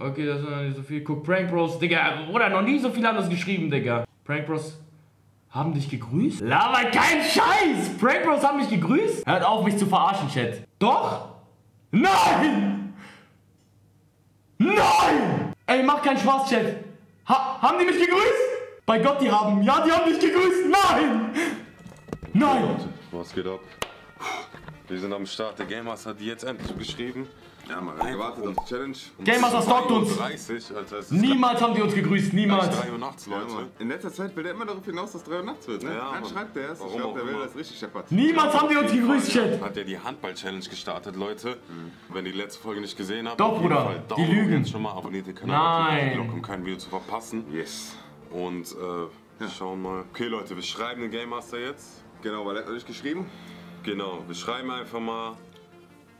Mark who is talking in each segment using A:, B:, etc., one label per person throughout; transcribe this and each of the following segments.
A: Okay, das noch nicht so viel. Guck, Prank Bros, Digga. Oder noch nie so viel anderes geschrieben, Digga. Prank Bros haben dich gegrüßt? Laber kein Scheiß! Prank Bros haben mich gegrüßt? Hört auf, mich zu verarschen, Chat. Doch? Nein! Nein! Ey, mach keinen Spaß, Chat. Ha haben die mich gegrüßt? Bei Gott, die haben. Ja, die haben dich gegrüßt. Nein! Nein!
B: Was geht ab? Wir sind am Start. Der Game Master hat die jetzt endlich geschrieben.
C: Ja, man, gewartet auf die Challenge.
A: Game Master stalkt uns.
B: 30, Alter.
A: Niemals haben die uns gegrüßt. Niemals.
B: 3 Uhr nachts,
C: Ja,
B: Leute.
C: Mann. In letzter Zeit will er immer darauf hinaus, dass 3 Uhr nachts wird, ne?
B: Ja,
C: Dann schreibt er erst. Ich
B: Warum
C: glaube, der will
B: immer.
C: das richtig scheppert.
A: Niemals haben die uns gegrüßt, Chat.
B: Hat ja die Handball-Challenge gestartet, Leute. Wenn ihr die letzte Folge nicht gesehen habt,
A: Doch, Bruder. Die lügen.
B: Schon mal abonniert den Kanal,
A: Nein.
B: die Glocke, um kein Video zu verpassen.
C: Yes.
B: Und äh, wir schauen mal. Okay, Leute, wir schreiben den Game Master jetzt.
C: Genau, weil er hat euch geschrieben.
B: Genau, wir schreiben einfach mal.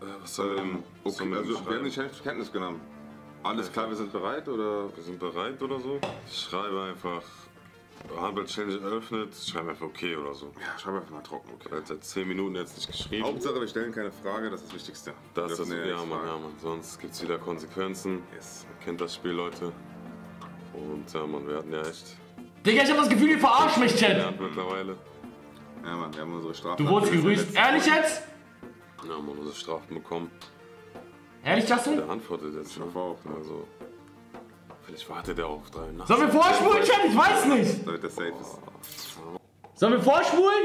B: Äh, was soll denn?
C: Okay,
B: wir
C: also wir haben die Challenge zur Kenntnis genommen. Alles klar, wir sind bereit oder?
B: Wir sind bereit oder so? Ich schreibe einfach. Handball-Challenge eröffnet. Ich schreibe einfach okay oder so.
C: Ja, schreib einfach mal trocken, okay.
B: Er hat seit 10 Minuten jetzt nicht geschrieben.
C: Hauptsache, wir stellen keine Frage, das ist das Wichtigste.
B: Das ist das, ja, Mann, ja, Mann. Sonst gibt es wieder Konsequenzen.
C: Yes.
B: Ihr kennt das Spiel, Leute. Und ja, Mann, wir hatten ja echt
A: Digga, ich hab das Gefühl, ihr verarscht mich, Chat.
B: gelernt mittlerweile.
C: Ja, Mann, wir haben unsere Strafe.
A: Du wurdest gegrüßt. Ehrlich jetzt?
B: Ja, unsere Strafen bekommen.
A: Ehrlich, Justin?
B: Der antwortet jetzt.
C: Hoffe auch?
B: Also, vielleicht wartet er auf drei nachts.
A: Sollen wir vorspulen, Chat? Ich weiß nicht.
C: Damit das safe ist.
A: Sollen wir vorspulen?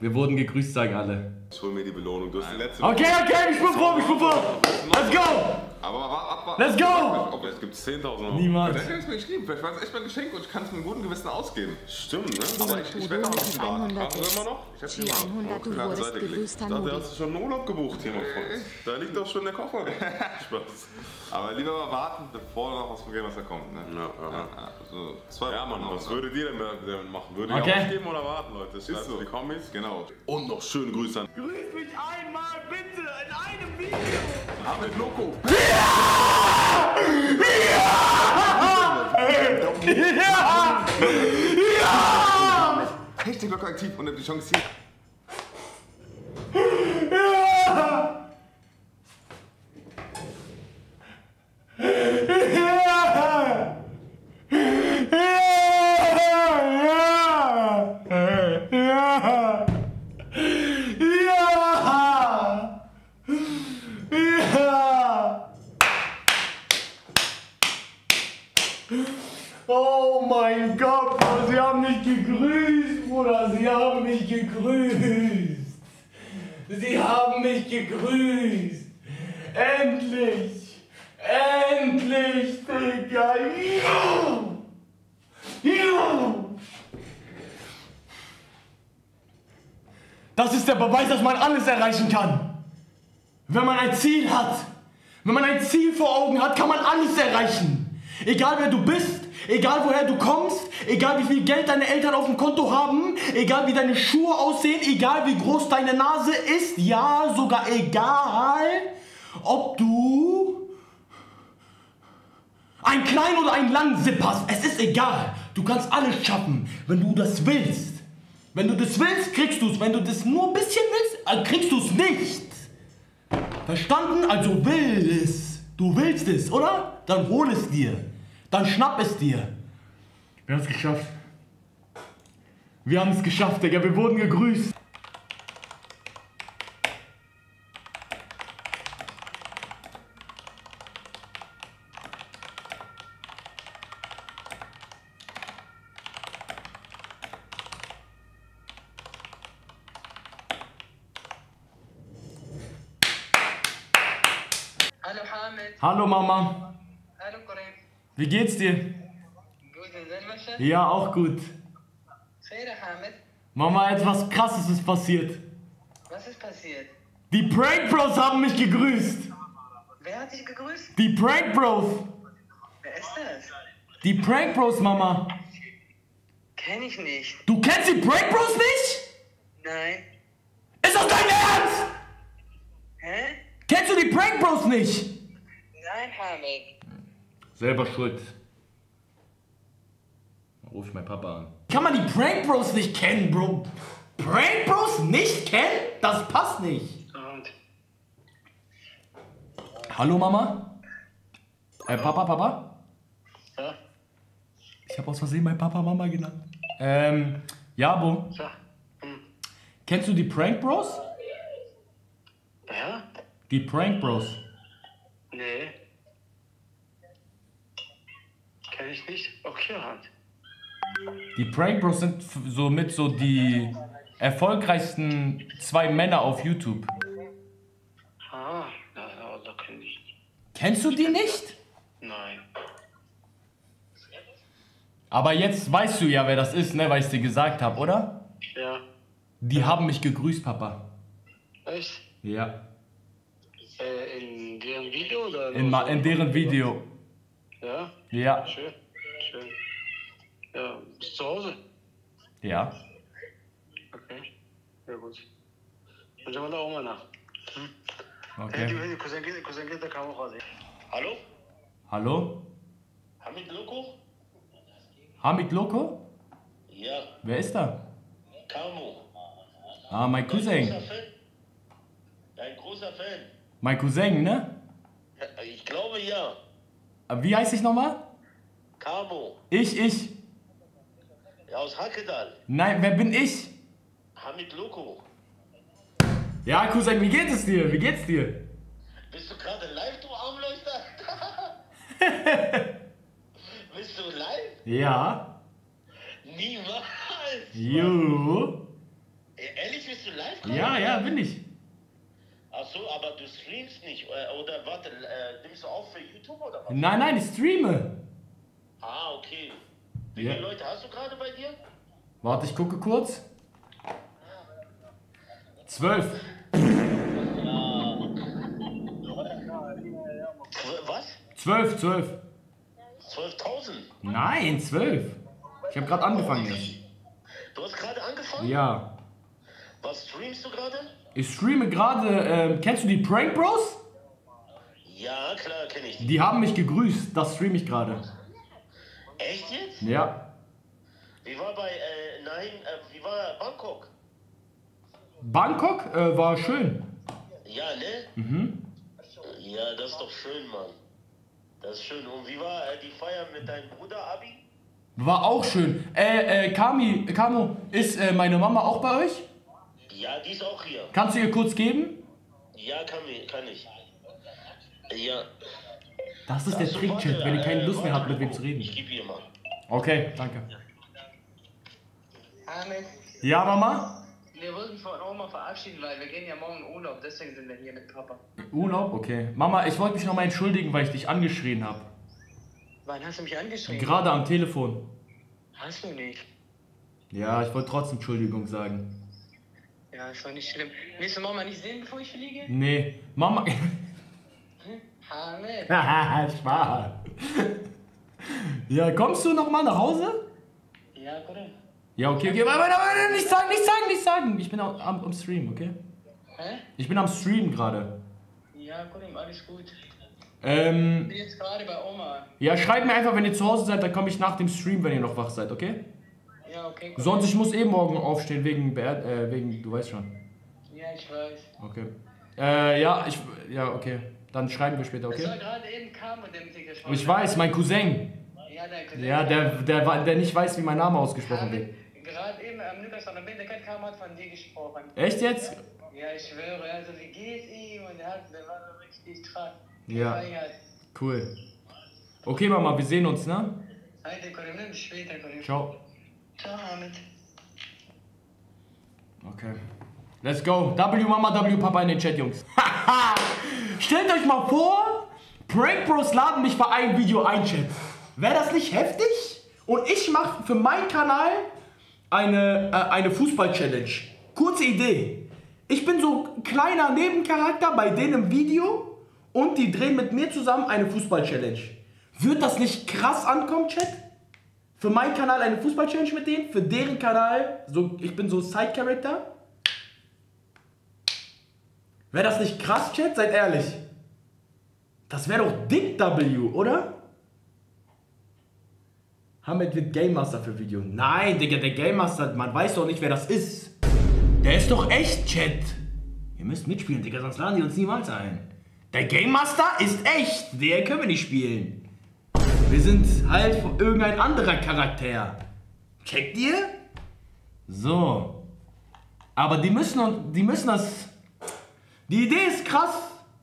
A: Wir wurden gegrüßt, sagen alle.
B: Ich hol mir die Belohnung. Du hast die letzte.
A: Okay, okay, ich bin froh, ich bin froh. Let's go!
C: Aber warte, ab, ab,
A: Let's go!
C: Ob
B: Jetzt gibt es 10.000 Euro.
A: Niemals.
C: Vielleicht hat er es mir geschrieben. Vielleicht war es echt mal ein Geschenk und ich kann es mit einem guten Gewissen ausgeben.
B: Stimmt, ne?
C: Aber ich, ich werde auch nicht warten.
D: 100
B: Warten wir immer noch?
C: Ich hab
D: Chi
C: schon
D: 100, du
C: klar,
D: wurdest
C: Seite gelegt.
B: Ich
D: Hanudi.
B: hast du schon einen Urlaub gebucht hier, mein Freund. Da liegt doch schon der Koffer. Spaß.
C: Aber lieber mal warten, bevor noch was von Game Master kommt. Ne?
B: Ja, ja.
C: Also, zwei
B: Ja, Mann, was
C: noch.
B: würdet ihr denn machen? Würdet ihr
A: Okay.
B: aufgeben oder warten, Leute? Schreibt
C: so.
B: in die Kommis.
C: Genau.
B: Und noch schöne Grüße an
A: Grüß mich einmal bitte in einem
C: Ahmed Loco.
A: Ja! Ja!
C: Hashtag Glocke aktiv und nimmt die Chance hier.
A: Ja! Ja! Ja! Ja! Ja! Ja! Oh mein Gott, Bruder, sie haben mich gegrüßt, Bruder, sie haben mich gegrüßt. Sie haben mich gegrüßt. Endlich, endlich, Digga. Ja! Ja! Das ist der Beweis, dass man alles erreichen kann. Wenn man ein Ziel hat, wenn man ein Ziel vor Augen hat, kann man alles erreichen. Egal wer du bist, egal woher du kommst, egal wie viel Geld deine Eltern auf dem Konto haben, egal wie deine Schuhe aussehen, egal wie groß deine Nase ist, ja, sogar egal, ob du einen kleinen oder einen langen Zip hast. Es ist egal. Du kannst alles schaffen, wenn du das willst. Wenn du das willst, kriegst du es. Wenn du das nur ein bisschen willst, äh, kriegst du es nicht. Verstanden? Also will es. Du willst es, oder? Dann hol es dir. Dann schnapp es dir. Wir haben es geschafft. Wir haben es geschafft, Digga. Wir wurden gegrüßt.
E: Hallo Hamid.
A: Hallo Mama.
E: Hallo Karim.
A: Wie geht's dir?
E: Gut und selber?
A: Ja, auch gut. Mama, etwas krasses ist passiert.
E: Was ist passiert?
A: Die Prank Bros haben mich gegrüßt.
E: Wer hat dich gegrüßt?
A: Die Prank Bros.
E: Wer ist das?
A: Die Prank Bros, Mama.
E: Kenn ich nicht.
A: Du kennst die Prank Bros nicht?
E: Nein.
A: Ist das dein Ernst?
E: Hä?
A: Kennst du die Prank Bros nicht?
E: Nein, Hamid.
A: Selber schuld. Ruf ich meinen Papa an. Kann man die Prank Bros nicht kennen, Bro? Prank Bros nicht kennen? Das passt nicht.
E: Und?
A: Hallo Mama? Äh, Papa, Papa?
D: Ja,
A: Ich habe aus Versehen mein Papa Mama genannt. Ähm, Jabo,
D: sag. Hm.
A: kennst du die Prank Bros?
D: Ja?
A: Die Prank Bros.
D: Nee. Kenn ich nicht. Okay, Hand.
A: Die Prank Bros sind somit so die erfolgreichsten zwei Männer auf YouTube.
D: Ah, na, da kenn ich.
A: Kennst du die nicht?
D: Nein.
A: Aber jetzt weißt du ja, wer das ist, ne, weil ich dir gesagt habe, oder?
D: Ja.
A: Die haben mich gegrüßt, Papa.
D: Echt?
A: Ja.
D: Äh, in deren Video oder?
A: In, in deren Video.
D: Ja?
A: Ja.
D: Schön. Schön. Ja, bist du zu Hause?
A: Ja.
D: Okay. Ja, gut. Dann schauen wir da auch mal nach.
A: Okay.
D: Hey, Cousin, Cousin, geht, der kam auch raus.
F: Hallo?
A: Hallo?
F: Hamid Loco?
A: Hamid Loco?
F: Ja,
A: Wer ist da?
F: Camo.
A: Ah, mein
F: Großer
A: Cousin.
F: Fan? Dein großer Fan?
A: Mein Cousin, ne?
F: Ich glaube ja.
A: Wie heißt ich nochmal?
F: Camo.
A: Ich, ich.
F: Ja, aus Hackedal.
A: Nein, wer bin ich?
F: Hamid Loco.
A: Ja, Cousin, wie geht es dir? Wie geht's dir?
F: Bist du gerade live, du Armleuchter? Bist du live?
A: Ja.
F: Niemals.
A: Jo.
F: Ja, Ehrlich, bist du live? gerade?
A: Ja, ja, bin ich.
F: Ach so, aber du streamst nicht. äh, Oder warte, äh, nimmst du auf für YouTube oder was?
A: Nein, nein, ich streame.
F: Ah, okay. Wie
A: Ja.
F: viele Leute hast du gerade bei dir?
A: Warte, ich gucke kurz. Zwölf.
F: Zw- Was?
A: Zwölf, zwölf.
F: 12.000?
A: Nein, zwölf. Ich habe gerade angefangen jetzt.
F: Du hast gerade angefangen?
A: Ja.
F: Was streamst du gerade?
A: Ich streame gerade, ähm, kennst du die Prank Bros?
F: Ja, klar, kenne ich. die.
A: Die haben mich gegrüßt, das streame ich gerade.
F: Echt jetzt?
A: Ja.
F: Wie war bei, äh, nein, äh, wie war Bangkok?
A: Bangkok äh, war schön.
F: Ja, ne?
A: Mhm.
F: Ja, das ist doch schön, Mann. Das ist schön. Und wie war äh, die Feier mit deinem Bruder Abi?
A: War auch schön. Äh, äh, Kami, Kamo, ist äh, meine Mama auch bei euch?
F: Ja, die ist auch hier.
A: Kannst du ihr kurz geben?
F: Ja, kann, kann ich. Ja.
A: Das ist der
F: Ach so,
A: Trick, Chat,
F: warte,
A: wenn ihr keine
F: äh,
A: Lust mehr habt, mit wem zu reden.
F: Ich gebe ihr mal.
A: Okay, danke.
E: Ahmed,
A: Ja, Mama?
E: wir wollten von Oma verabschieden, weil wir gehen ja morgen in Urlaub, deswegen sind wir hier mit Papa.
A: Urlaub? Okay. Mama, ich wollte mich nochmal entschuldigen, weil ich dich angeschrien habe.
E: Wann hast du mich angeschrieben?
A: Gerade am Telefon.
E: Hast du nicht.
A: Ja, ich wollte trotzdem Entschuldigung sagen.
E: Ja, ist doch nicht schlimm. Willst du Mama nicht sehen, bevor ich fliege?
A: Nee, Mama.
E: Ahmed.
A: Spaß. Ja, kommst du nochmal nach Hause?
E: Ja, gut.
A: Ja, okay, okay. Warte, warte, warte, nicht sagen, nicht sagen, nicht sagen. Ich bin am, am, am Stream, okay?
E: Hä?
A: Ich bin am Stream gerade.
E: Ja, gut, alles gut. Ich
A: Ähm,
E: bin jetzt gerade bei Oma.
A: ja, schreibt mir einfach, wenn ihr zu Hause seid, dann komme ich nach dem Stream, wenn ihr noch wach seid, okay?
E: Ja, okay, gut.
A: Sonst, ich muss eh morgen aufstehen, wegen, Beer äh, wegen, du weißt schon.
E: Ja, ich weiß.
A: Okay. Äh, ja, ich, ja, okay. Dann schreiben wir später,
E: Das war
A: okay?
E: gerade eben kam mit dem schon.
A: Ich weiß, mein Cousin.
E: Ja, dein Cousin.
A: Ja, der, der, wa- der nicht weiß, wie mein Name ausgesprochen wird.
E: Gerade eben am von der Bindekeit kam hat von dir gesprochen.
A: Echt jetzt?
E: Ja, ich schwöre, also wie geht's ihm? Und er hat, der war so richtig dran.
A: Ja. Cool. Okay, Mama, wir sehen uns, ne?
E: Heute, bis später.
A: Ciao.
E: Ciao, Ahmed.
A: Okay. Let's go. W Mama, W Papa in den Chat, Jungs. Stellt euch mal vor, Prank Bros laden mich für ein Video ein, Chat. Wäre das nicht heftig? Und ich mache für meinen Kanal eine, äh, eine Fußball-Challenge. Kurze Idee. Ich bin so ein kleiner Nebencharakter bei denen im Video und die drehen mit mir zusammen eine Fußball-Challenge. Wird das nicht krass ankommen, Chat? Für meinen Kanal eine Fußball-Challenge mit denen, für deren Kanal, so, ich bin so Side-Character. Wäre das nicht krass, Chat? Seid ehrlich. Das wäre doch dick W, oder? Hamid wird Game Master für Video. Nein, Digga, der Game Master, man weiß doch nicht, wer das ist. Der ist doch echt, Chat. Ihr müsst mitspielen, Digga, sonst laden die uns niemals ein. Der Game Master ist echt. Der können wir nicht spielen. Wir sind halt irgendein anderer Charakter. Checkt ihr? So. Aber die müssen, die müssen das. Die Idee ist krass.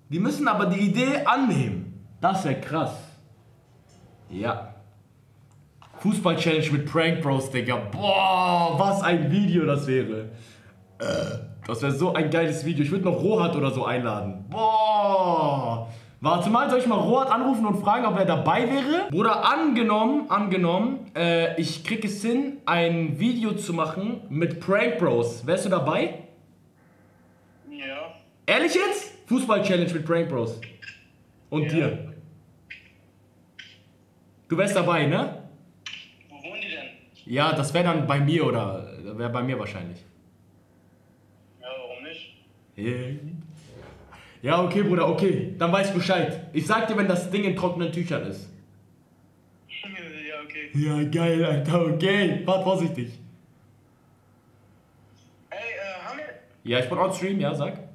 A: Die müssen aber die Idee annehmen. Das wäre krass. Ja. Fußball-Challenge mit Prank Bros, Digga. Boah, was ein Video das wäre. Äh, Das wäre so ein geiles Video. Ich würde noch Rohat oder so einladen. Boah. Warte mal, soll ich mal Rohat anrufen und fragen, ob er dabei wäre? Bruder, angenommen, angenommen, äh, ich krieg es hin, ein Video zu machen mit Prank Bros. Wärst du dabei?
D: Ja.
A: Ehrlich jetzt? Fußball-Challenge mit Prank Bros. Und
D: Ja.
A: dir. Du wärst dabei, ne?
D: Wo wohnen die denn?
A: Ja, das wäre dann bei mir oder wäre bei mir wahrscheinlich.
D: Ja, warum nicht?
A: Ja, okay, Bruder, okay. Dann weiß ich Bescheid. Ich sag dir, wenn das Ding in trockenen Tüchern ist.
D: ja, okay.
A: Ja, geil, Alter, okay. Wart vorsichtig.
D: Ey, äh, Hamid,
A: Ja, ich bin on stream, ja, sag.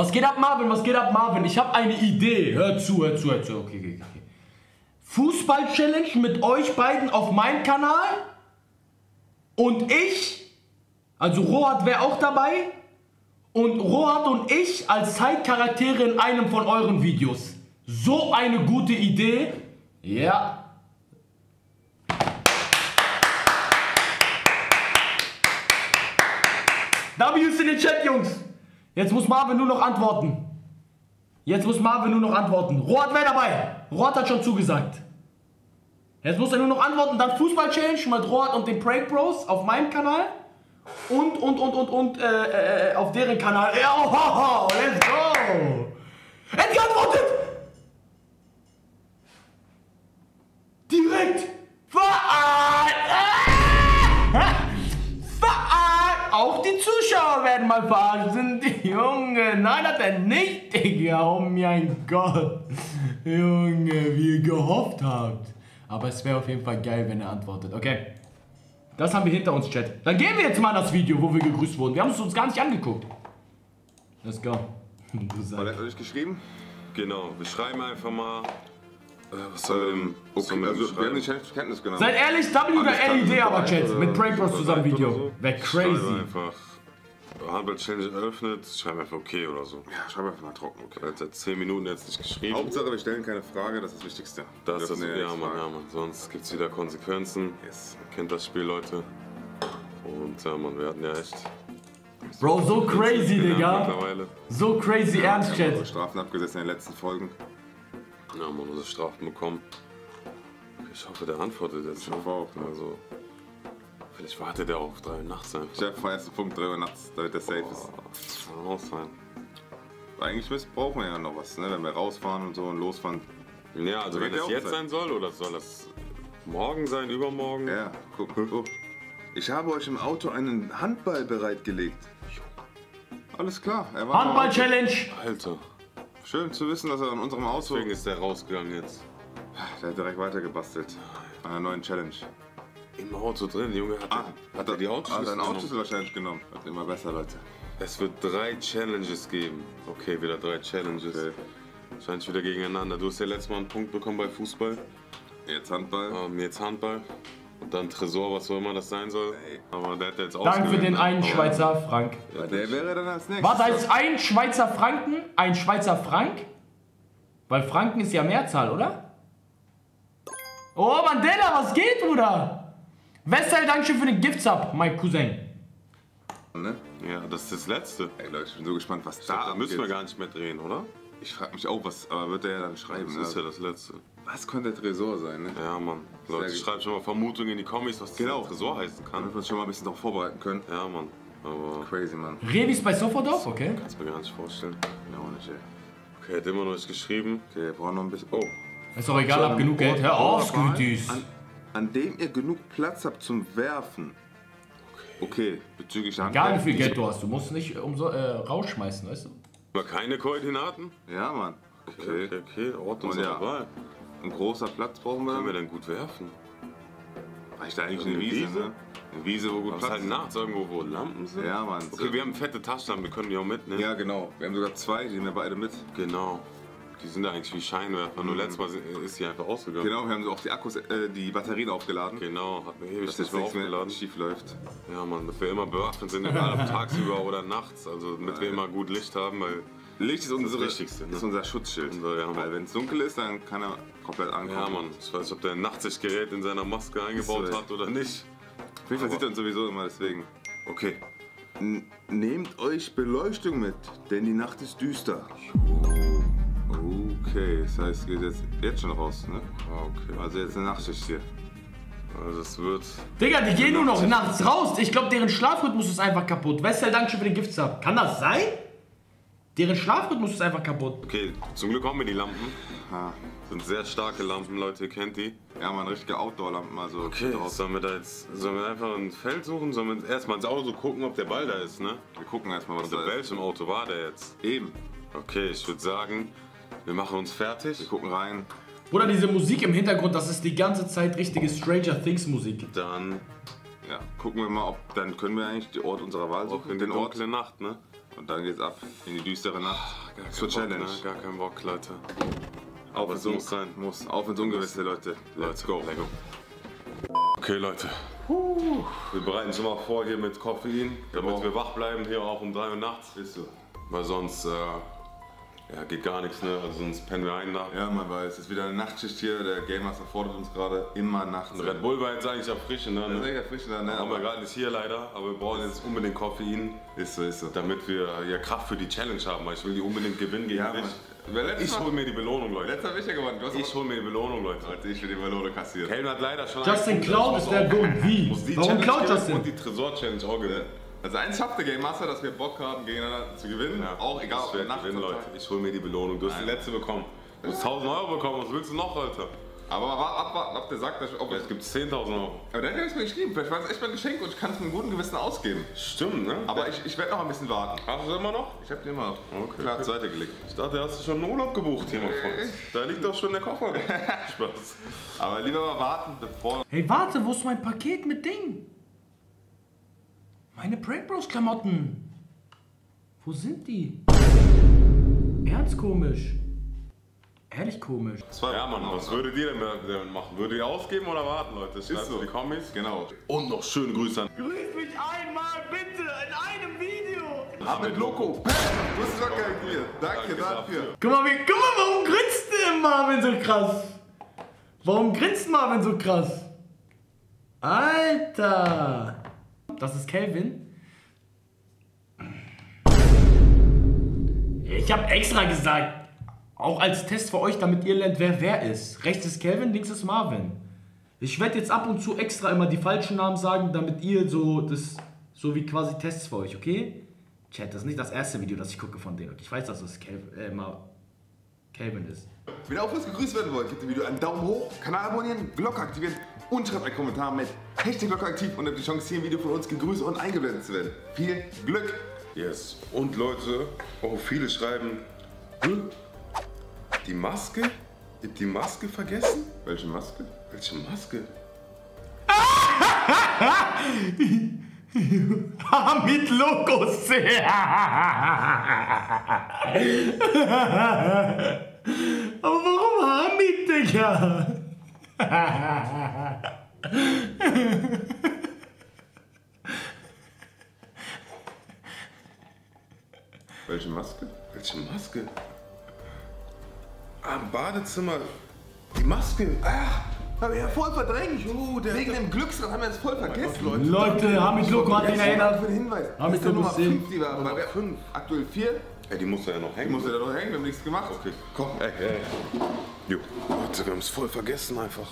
A: Was geht ab, Marvin? Was geht ab, Marvin? Ich habe eine Idee. Hör zu, hör zu, hör zu. Okay, okay, okay. Fußball-Challenge mit euch beiden auf meinem Kanal. Und ich, also Rohat wäre auch dabei. Und Rohat und ich als Zeitcharaktere in einem von euren Videos. So eine gute Idee. Ja. W's in den Chat, Jungs. Jetzt muss Marvin nur noch antworten. Jetzt muss Marvin nur noch antworten. Rohat wäre dabei. Rohat hat schon zugesagt. Jetzt muss er nur noch antworten. Dann Fußball-Challenge mit Rohat und den Prank Bros auf meinem Kanal. Und, und, und, und, und, äh, äh, auf deren Kanal. Ja, oh, ho, ho, let's go! Er hat Werden mal verarscht. Sind die Junge? Nein, hat er nicht, Digga. Oh mein Gott. Junge, wie ihr gehofft habt. Aber es wäre auf jeden Fall geil, wenn er antwortet. Okay. Das haben wir hinter uns, Chat. Dann gehen wir jetzt mal in das Video, wo wir gegrüßt wurden. Wir haben es uns gar nicht angeguckt. Let's go. Du
C: War
A: sagst.
C: der euch geschrieben?
B: Genau, wir schreiben einfach mal. Äh, was soll
C: Ähm,
B: was soll
C: okay,
B: man
C: also wir haben Challenge zur Kenntnis genommen.
A: Seid ehrlich, W oder
C: sind
A: aber, Chat. Mit Prank Bros zusammen Video.
B: so?
A: Wäre
B: Schreibe
A: crazy.
B: einfach. Handball-Challenge eröffnet, schreibe einfach okay oder so.
C: Ja, schreib einfach mal trocken, okay.
B: Er hat seit 10 Minuten jetzt nicht geschrieben.
C: Hauptsache, wir stellen keine Frage, das ist das Wichtigste.
B: Das
C: Wir
B: ist das, ja, Mann, ja, Mann. Sonst gibt's wieder Konsequenzen.
C: Yes.
B: Ihr kennt das Spiel, Leute. Und ja, Mann, wir hatten ja echt.
A: Bro, so crazy, Digga.
B: Mittlerweile.
A: So crazy ernst,
C: Wir haben
A: Chat.
C: Strafen abgesetzt in den letzten Folgen.
B: Ja, Mann, unsere Strafen bekommen. Ich hoffe, der antwortet jetzt.
C: Ich hoffe auch, ne?
B: Also, vielleicht wartet er auf 3 Uhr nachts einfach.
C: Chef, feierst du Punkt 3 Uhr nachts, damit der safe ist.
B: Kann auch sein.
C: Eigentlich müssen, brauchen wir ja noch was, ne? wenn wir rausfahren und so und losfahren.
B: Ja, also wenn
C: auch
B: jetzt
C: sein.
B: sein soll oder soll das morgen sein, übermorgen?
C: Ja, guck, guck. Ich habe euch im Auto einen Handball bereitgelegt. Alles klar, er war.
A: Handball-Challenge.
B: Alter,
C: Schön zu wissen, dass er in unserem Auto.
B: deswegen ist der rausgegangen jetzt.
C: Der hat direkt weitergebastelt. An einer neuen Challenge.
B: Im Auto drin, Junge, hat,
C: Ah,
B: er, hat er die
C: Hat
B: Autoschlüssel
C: einen? Autoschlüssel wahrscheinlich genommen. Wird immer besser, Leute.
B: Es wird drei Challenges geben. Okay, wieder drei Challenges.
C: Okay.
B: Wahrscheinlich wieder gegeneinander. Du hast ja letztes Mal einen Punkt bekommen bei Fußball.
C: Jetzt Handball.
B: Ähm, jetzt Handball. Und dann Tresor, was auch immer das sein soll. Aber der hat jetzt
A: Danke für den
B: ne?
A: einen Schweizer Frank.
C: Ja, der wäre dann als nächstes.
A: Was heißt ein Schweizer Franken? Ein Schweizer Frank? Weil Franken ist ja Mehrzahl, oder? Oh, Mandela, was geht, Bruder? Westside, Dankeschön für den Gift-Sub, mein Cousin.
C: Ne?
B: Ja, das ist das letzte.
C: Ey Leute, ich bin so gespannt, was
B: Da,
C: da
B: müssen wir gar nicht mehr drehen, oder?
C: Ich frage mich auch, was aber wird der ja dann schreiben?
B: Das
C: ne?
B: ist ja das letzte.
C: Was könnte der Tresor sein, ne?
B: Ja, Mann. Leute,
C: gut.
B: schreibt schon mal Vermutungen in die Kommis, was
C: Genau.
B: genau. Tresor heißen kann.
C: Damit wir uns schon mal ein bisschen darauf vorbereiten können.
B: Ja, Mann. Aber
C: Crazy, Mann.
A: Revis bei Sofodorf, okay.
B: kannst mir gar nicht vorstellen.
C: Ja, auch nicht, ey.
B: Okay, hat immer noch nicht geschrieben.
C: Okay, wir brauchen noch ein bisschen. Oh.
A: Ist doch egal, hab genug Geld. Hör auf, Scooties.
C: An, dem ihr genug Platz habt zum Werfen. Okay, bezüglich der
A: Egal wie viel Geld du hast, du musst nicht äh, umso, äh, rausschmeißen, weißt du?
B: Aber keine Koordinaten?
C: Ja, Mann.
B: Okay, okay, okay. Unserer
C: ja.
B: Wahl.
C: Ein großer Platz brauchen wir.
B: Können wir denn gut werfen?
C: Reicht eigentlich
B: Eine
C: eine Wiese,
B: Wiese?
C: ne? Eine Wiese, wo gut Platz
B: halt
C: ist.
B: nachts irgendwo, wo Lampen sind?
C: Ja, Mann.
B: Okay, wir haben fette Taschenlampen, wir können die auch mitnehmen.
C: Ja, genau. Wir haben sogar zwei, die nehmen wir beide mit.
B: Genau. Die sind eigentlich wie Scheinwerfer, nur letztes Mal ist sie einfach ausgegangen.
C: Genau, wir haben auch die Akkus, äh, die Batterien aufgeladen.
B: Genau, hat mir ewig
C: Dass
B: nicht mehr
C: nichts mehr
B: aufgeladen.
C: schief läuft.
B: Ja, Mann, dass wir immer bewaffnet sind, egal ob tagsüber oder nachts. Also, damit wir immer gut Licht haben, weil.
C: Licht ist, unsere,
B: Wichtigste, ne?
C: ist unser Schutzschild.
B: Unser, ja.
C: Weil wenn es dunkel ist, dann kann er komplett ankommen.
B: Ja, Mann, ich weiß nicht, ob der ein Nachtsichtgerät in seiner Maske eingebaut
C: so,
B: hat oder nicht.
C: Auf jeden Fall sieht er uns sowieso immer deswegen.
B: Okay.
C: N nehmt euch Beleuchtung mit, denn die Nacht ist düster. Okay, das heißt, geht jetzt, jetzt schon raus, ne?
B: Ah, okay.
C: Also jetzt eine Nachtschicht hier.
B: Also, es wird.
A: Digga, die gehen nur noch nachts raus. Ich glaube, deren Schlafrhythmus ist einfach kaputt. Weißt du, Dank schon für den Giftstab. Kann das sein? Deren Schlafrhythmus ist einfach kaputt.
B: Okay, zum Glück haben wir die Lampen.
C: Ah,
B: Sind sehr starke Lampen, Leute, ihr kennt die.
C: ja, man, richtige Outdoor-Lampen, also
B: Okay,
C: draußen.
B: sollen wir da jetzt. Sollen wir einfach ein Feld suchen? Sollen wir erstmal ins Auto gucken, ob der Ball da ist, ne?
C: Wir gucken erstmal, was
B: Also,
C: da ist.
B: welchem Auto war der jetzt?
C: Eben,
B: Okay, ich würde sagen, wir machen uns fertig.
C: wir gucken rein.
A: Oder diese Musik im Hintergrund, das ist die ganze Zeit richtige Stranger Things Musik.
B: Dann
C: Ja, gucken wir mal, ob dann können wir eigentlich den Ort unserer Wahl
B: auch
C: suchen. den Ort.
B: dunkle Nacht, ne?
C: Und dann geht's ab in die düstere Nacht.
B: Gar
C: Zur
B: kein Bock,
C: Challenge.
B: Ne? Gar kein Bock, Leute.
C: Auf ins
B: es muss sein.
C: Muss. Auf ins Ungewisse, Leute. Let's go.
B: Let's Okay, Leute. Wir bereiten uns immer vor hier mit Koffein, damit wir wach bleiben hier auch um 3 Uhr nachts.
C: Bist du?
B: Weil sonst äh, ja, geht gar nichts, ne? Also sonst pennen wir ein da.
C: Ja, man weiß. Es ist wieder eine Nachtschicht hier. Der Game Master fordert uns gerade immer nachts.
B: Red Bull war jetzt eigentlich erfrischen, ne?
C: Das ist echt frisch da, ne?
B: Haben wir
C: Aber
B: gerade nicht hier leider, aber wir brauchen jetzt unbedingt Koffein,
C: ist so, ist so.
B: damit wir ja Kraft für die Challenge haben. weil Ich will die unbedingt gewinnen gegen
C: Ja,
B: dich. Ich hol mir die Belohnung, Leute.
C: Letzter Wicher gewonnen. Du hast
B: Ich hol mir die Belohnung, Leute.
C: Als ich für die Melone kassiert.
B: Kelvin hat leider schon
A: Justin
B: einen
A: klaut,
B: Punkt,
A: ist
B: also
A: der Gold. Wie? Warum
B: Challenge
A: klaut
B: gewinnen
A: Justin?
B: Und die Tresor-Challenge auch gewinnen.
C: Also eins schafft der Game Master, dass wir Bock haben, gegeneinander zu gewinnen. auch egal,
B: ich
C: ob wir
B: gewinnen, Leute. Ich hol mir die Belohnung. Du hast die letzte bekommen. Du hast 1000 Euro bekommen. Was willst du noch, Alter?
C: Aber mal abwarten, ob der sagt, dass ob
B: Jetzt gibt es 10.000 Euro.
C: Aber der hat es mir geschrieben. Vielleicht war es echt mal ein Geschenk und ich kann es mit einem guten Gewissen ausgeben.
B: Stimmt, ne?
C: Aber ich, ich werde noch ein bisschen warten.
B: Hast du immer noch?
C: Ich habe den mal
B: Okay.
C: klar zur Seite gelegt.
B: Ich dachte, hast du schon einen Urlaub gebucht hier, mein Freund. Da liegt doch schon der Koffer. Spaß.
C: Aber lieber mal warten, bevor.
A: Hey, warte, wo ist mein Paket mit Ding? Meine Prank Bros Klamotten. Wo sind die? Ernst komisch. Ehrlich komisch.
B: Ja, Mann, was würdet ihr denn damit machen? Würdet ihr ausgeben oder warten, Leute? Schreibt
C: so.
B: die Kommis.
C: Genau.
B: Und noch schöne Grüße an.
A: Grüß mich einmal bitte in einem Video.
C: Ahmed Loco. Du hast es charakteriert. Danke,
B: Danke
C: dafür.
A: Guck mal, wie, guck mal, warum grinst der Marvin so krass? Warum grinst Marvin so krass? Alter. Das ist Kelvin. Ich habe extra gesagt, auch als Test für euch, damit ihr lernt, wer wer ist. Rechts ist Kelvin, links ist Marvin. Ich werde jetzt ab und zu extra immer die falschen Namen sagen, damit ihr so das so wie quasi Tests für euch, okay? Chat, das ist nicht das erste Video, das ich gucke von denen. Ich weiß, dass es Kelvin, äh, Mar Kelvin ist.
C: Wenn ihr auch was gegrüßt werden wollt, gebt dem Video einen Daumen hoch, Kanal abonnieren, Glocke aktivieren und schreibt einen Kommentar mit Hashtag Glocke aktiv und habt die Chance, hier im Video von uns gegrüßt und eingeblendet zu werden. Viel Glück!
B: Yes. Und Leute, oh, viele schreiben, "Hm, die Maske? Ihr habt die Maske vergessen?
C: Welche Maske?
B: Welche Maske?
A: Mit Logos. Aber warum Hamid, Digga?
C: Welche Maske?
B: Welche Maske? Ah, im Badezimmer. Die Maske. Ah,
C: Hab ich ja voll verdrängt. Wegen dem Glücksrad haben wir das voll vergessen, Leute.
A: Leute, Hamid Loco hat ihn
C: Danke
A: erinnert. Hamid
C: ist
A: sehen.
C: 5, die wir, weil wir fünf, aktuell 4.
B: ey, die muss ja noch
C: Die
B: hängen.
C: muss ja da noch hängen, wir haben nichts gemacht.
B: Okay, komm. Ey, ey. Jo. Leute, wir haben es voll vergessen einfach.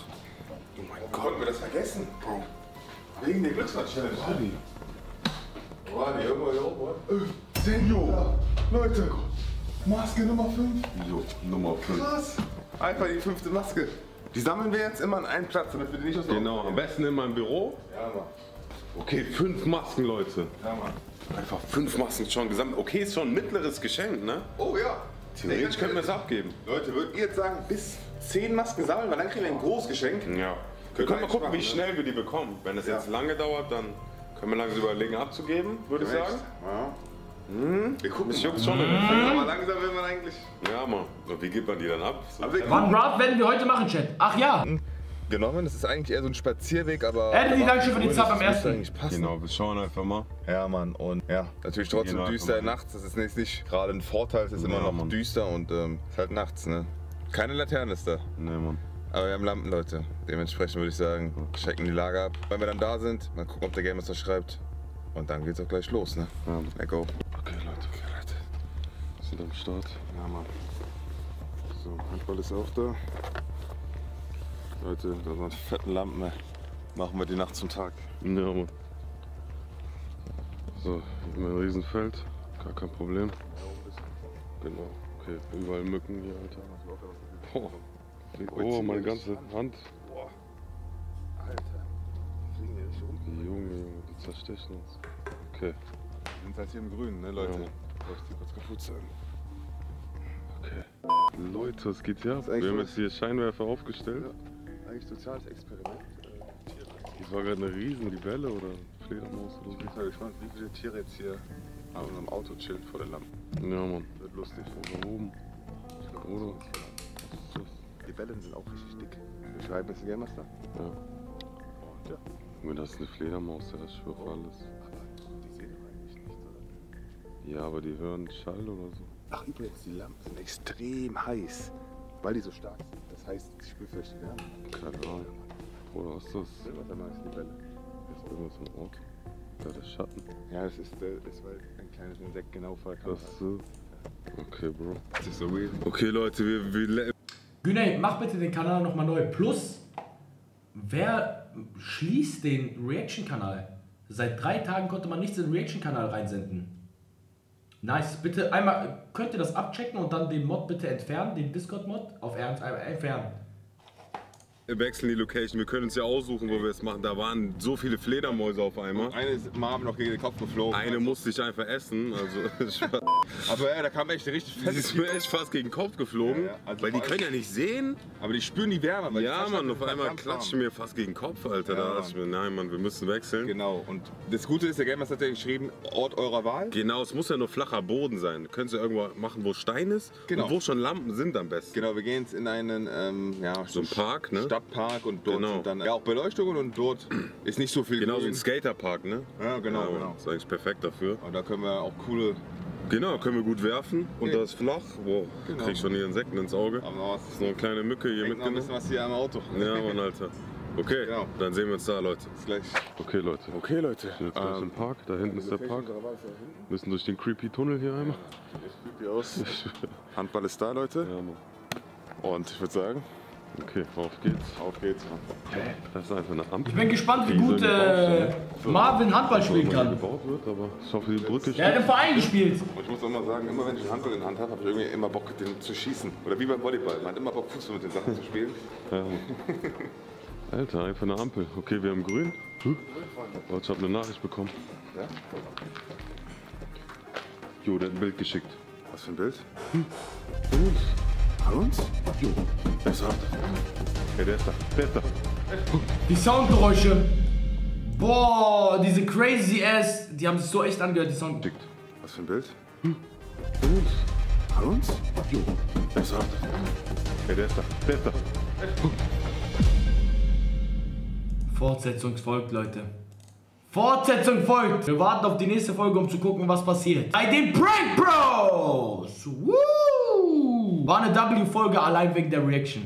B: Oh mein Gott.
C: Konnten wir das vergessen? Bro. Wegen der Glücksrad-Challenge. War die? Irgendwo hier oben, Senio! Leute! Maske Nummer 5.
B: Jo, Nummer 5.
C: Krass! Einfach die fünfte Maske. Die sammeln wir jetzt immer an einen Platz, damit wir die nicht aus
B: Genau, am besten in meinem Büro.
C: Ja, Mann.
B: Okay, fünf Masken, Leute.
C: Ja, Mann.
B: Einfach fünf Masken schon gesammelt. Okay, ist schon ein mittleres Geschenk, ne?
C: Oh ja!
B: Theoretisch könnten wir es abgeben.
C: Leute, würdet ihr jetzt sagen, bis 10 Masken sammeln, weil dann kriegen wir ein Großgeschenk?
B: Ja. Wir können mal gucken, wie
C: machen,
B: schnell wir die bekommen. Wenn es
C: Ja.
B: jetzt lange dauert, dann können wir langsam überlegen abzugeben, würde ich sagen.
C: Ja. Wir gucken mal.
B: juckt schon den
C: Aber langsam will man eigentlich.
B: Ja, Mann. Und wie gibt man die dann ab? So.
A: Wann Rap werden wir heute machen, Chat? Ach ja.
C: Genommen, das ist eigentlich eher so ein Spazierweg, aber.
A: Ey, die Dankeschön für Zeit beim
C: müsste
A: ersten.
B: Genau, wir schauen einfach mal.
C: Ja, Mann. Und ja, natürlich trotzdem
B: Genau,
C: düster nachts. Das ist nicht, nicht gerade ein Vorteil, es ist immer
B: Ja,
C: noch
B: Mann.
C: düster und ähm, ist halt nachts, ne? Keine Laterne ist da.
B: Ne, Mann.
C: Aber wir haben Lampen, Leute. Dementsprechend würde ich sagen, checken die Lage ab. Wenn wir dann da sind, mal gucken, ob der Game Master schreibt. Und dann geht's auch gleich los, ne?
B: Ja, Mann.
C: Let go.
B: Okay, Leute. Okay, Leute. Wir sind am Start.
C: Ja, Mann. So, Handball ist auch da. Leute, da sind fetten Lampen. Machen wir die Nacht zum Tag.
B: Ja, Mann. So, hier haben ein Riesenfeld. Gar kein Problem. Genau. Okay, überall Mücken hier, Alter. Boah. Oh, meine ganze Hand.
C: Alter, die fliegen hier richtig rum.
B: Junge, Junge, die zerstechen uns. Okay,
C: Wir sind halt hier im Grünen, ne, Leute?
B: Ja.
C: Sollte die kurz kaputt sein.
B: okay. Leute, was geht hier ab? Wir haben jetzt hier Scheinwerfer aufgestellt.
C: Eigentlich soziales Experiment.
B: Das war gerade eine riesen Libelle oder Fledermaus oder
C: Ich bin mal gespannt, wie viele Tiere jetzt hier an unserem Auto chillen vor der Lampe.
B: so. Ja, Mann.
C: Wird lustig.
B: Da oben. Oder?
C: Die Wellen sind auch richtig dick. Wir schreiben jetzt den Game Master.
B: Ja.
C: Und ja,
B: Junge, das ist eine Fledermaus, das schwör auf alles.
C: aber die sehen doch eigentlich nichts, oder?
B: Ja, aber die hören Schall oder so.
C: Ach, übrigens, die Lampen sind extrem heiß, weil die so stark sind. Das heißt, ich vielleicht die Wärme.
B: Keine Ahnung. Bruder, was ist das?
C: Warte mal, ist die Welle.
B: Ist irgendwas im Ort? Da der Schatten.
C: Ja, das ist, äh, das war ein kleines Insekt genau vor der Kamera.
B: Das ist so. Okay, Bro.
C: Das ist so real.
B: Okay, Leute, wir, wir
A: Güney, mach bitte den Kanal nochmal neu. Plus, wer schließt den Reaction-Kanal? Seit drei Tagen konnte man nichts in den Reaction-Kanal reinsenden. Nice, bitte einmal, könnt ihr das abchecken und dann den Mod bitte entfernen, den Discord-Mod auf Ernst einmal entfernen.
B: Wechseln die Location. Wir können uns ja aussuchen, wo wir es machen. Da waren so viele Fledermäuse auf einmal.
C: Eine ist Marvin noch gegen den Kopf geflogen.
B: Eine musste ich einfach essen. Also,
C: Aber ja, da kam echt richtig
B: die
C: fett.
B: ist mir echt fast gegen den Kopf geflogen.
C: Ja, ja. Also
B: weil die können ja nicht sehen.
C: Aber die spüren die Wärme. Weil die
B: Ja,
C: fast
B: Mann, auf einmal
C: warm.
B: mir fast gegen den Kopf, Alter.
C: Ja,
B: da dachte ich mir, nein, Mann, wir müssen wechseln.
C: Genau. Und das Gute ist, der Game Master hat ja geschrieben, Ort eurer Wahl.
B: Genau, es muss ja nur flacher Boden sein. Können Sie irgendwo machen, wo Stein ist
C: Genau.
B: und wo schon Lampen sind am besten.
C: Genau, wir gehen jetzt in einen ähm, ja,
B: So ein Park, ne?
C: Stadtpark und dort
B: Genau.
C: sind dann ja, auch Beleuchtungen und dort ist nicht so viel
B: Genau, so ein Skaterpark, ne?
C: Ja, genau,
B: Ja,
C: genau.
B: Ist eigentlich perfekt dafür.
C: Und da können wir auch coole.
B: Genau, können wir gut werfen. Und
C: Ja.
B: das ist flach. Wow,
C: Genau.
B: krieg schon hier Insekten ins Auge.
C: Aber was.
B: Ist noch eine kleine Mücke hier
C: noch ein bisschen
B: mitgenommen.
C: was hier am Auto.
B: Ja, Mann, Alter. Okay,
C: Genau.
B: dann sehen wir uns da, Leute.
C: Bis gleich.
B: Okay, Leute.
C: Okay, Leute.
B: Wir sind jetzt gleich im Park. Da hinten ist der Park. Müssen durch den creepy Tunnel hier einmal.
C: Sieht aus. Handball ist da, Leute.
B: Ja, Mann.
C: Und ich würde sagen,
B: Okay, auf geht's.
C: auf geht's.
B: Das ist einfach eine Ampel.
A: Ich bin gespannt, wie gut äh. Marvin Handball spielen kann.
B: gebaut wird, aber ich hoffe, die Brücke
A: Er hat im Verein gespielt.
C: Und ich muss auch mal sagen, immer wenn ich einen Handball in der Hand habe, habe ich irgendwie immer Bock, den zu schießen. Oder wie beim Volleyball. Man hat immer Bock, Fußball mit den Sachen zu spielen.
B: Ja. Alter, einfach eine Ampel. Okay, wir haben grün. Hm? Warte, ich habe eine Nachricht bekommen.
C: Ja?
B: Jo, der hat ein Bild geschickt.
C: Was für ein Bild?
B: Von uns.
C: An uns?
B: Jo, besser. Ja, der ist da. Der ist da.
A: Die Soundgeräusche. Boah, diese crazy ass, die haben sich so echt angehört, die Sound.
C: Was für ein Bild? An uns?
B: Jo, besser. Ja, der ist da. Der ist da.
A: Fortsetzung folgt, Leute. Fortsetzung folgt. Wir warten auf die nächste Folge, um zu gucken, was passiert. Bei den Prank Bros. Woo! War eine W-Folge allein wegen der Reaction.